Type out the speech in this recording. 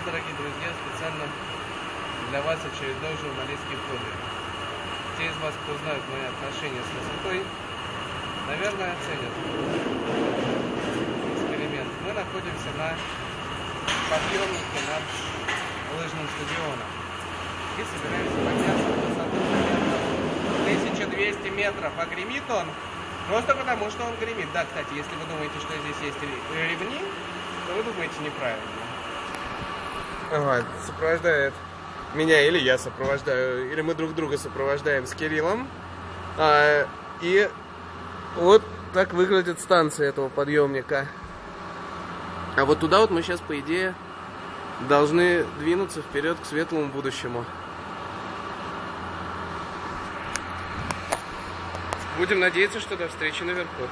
Вот, дорогие друзья, специально для вас очередной журналистский подвиг. Те из вас, кто знают мои отношения с высотой, наверное, оценят эксперимент. Мы находимся на подъемнике над лыжным стадионом и собираемся подняться на высоту примерно 1200 метров. А гремит он просто потому, что он гремит. Да, кстати, если вы думаете, что здесь есть ремни, то вы думаете неправильно. Сопровождает меня или я сопровождаю, или мы друг друга сопровождаем с Кириллом. А, и вот так выглядит станция этого подъемника. А вот туда вот мы сейчас, по идее, должны двинуться вперед к светлому будущему. Будем надеяться, что до встречи наверху.